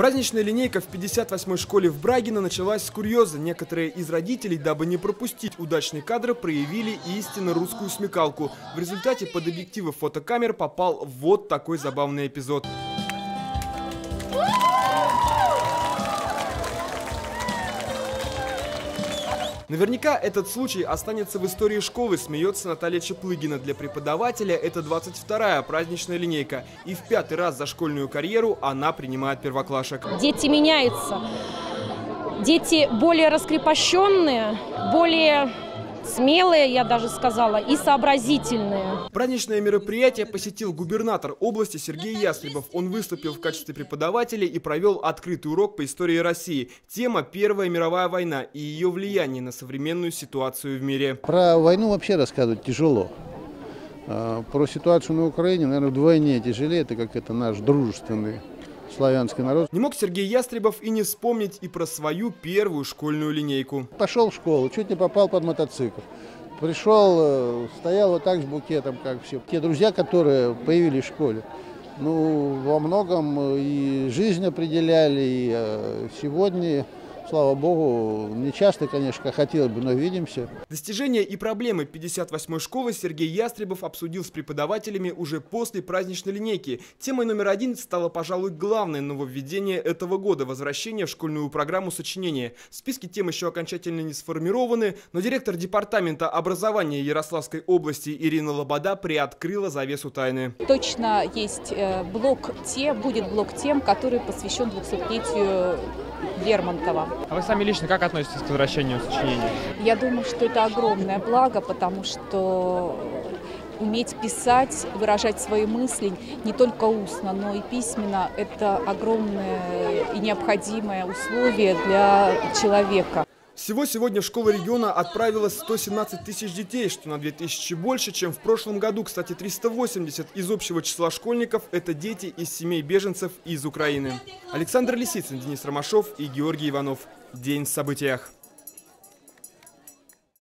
Праздничная линейка в 58-й школе в Брагино началась с курьеза. Некоторые из родителей, дабы не пропустить удачный кадр, проявили истинно русскую смекалку. В результате под объективы фотокамер попал вот такой забавный эпизод. Наверняка этот случай останется в истории школы, смеется Наталья Чеплыгина. Для преподавателя это 22-я праздничная линейка. И в пятый раз за школьную карьеру она принимает первоклашек. Дети меняются. Дети более раскрепощенные, более смелые, я даже сказала, и сообразительные. Праздничное мероприятие посетил губернатор области Сергей Ястребов. Он выступил в качестве преподавателя и провел открытый урок по истории России. Тема «Первая мировая война» и ее влияние на современную ситуацию в мире. Про войну вообще рассказывать тяжело. А, про ситуацию на Украине, наверное, вдвойне тяжелее, это как это наш дружественный славянский народ. Не мог Сергей Ястребов и не вспомнить и про свою первую школьную линейку. Пошел в школу, чуть не попал под мотоцикл. Пришел, э, стоял вот так с букетом, как все. Те друзья, которые появились в школе, ну, во многом э, и жизнь определяли, и э, сегодня Слава богу, не часто, конечно, хотелось бы, но видимся. Достижения и проблемы 58-й школы Сергей Ястребов обсудил с преподавателями уже после праздничной линейки. Темой номер один стало, пожалуй, главное нововведение этого года – возвращение в школьную программу сочинения. Списки тем еще окончательно не сформированы, но директор департамента образования Ярославской области Ирина Лобода приоткрыла завесу тайны. Точно есть э, блок тем, будет блок тем, который посвящен 200-летию Лермонтова. А вы сами лично как относитесь к возвращению сочинений? Я думаю, что это огромное благо, потому что уметь писать, выражать свои мысли не только устно, но и письменно – это огромное и необходимое условие для человека. Всего сегодня в школы региона отправилось 117 тысяч детей, что на 2000 больше, чем в прошлом году. Кстати, 380 из общего числа школьников – это дети из семей беженцев из Украины. Александр Лисицын, Денис Ромашов и Георгий Иванов. День в событиях.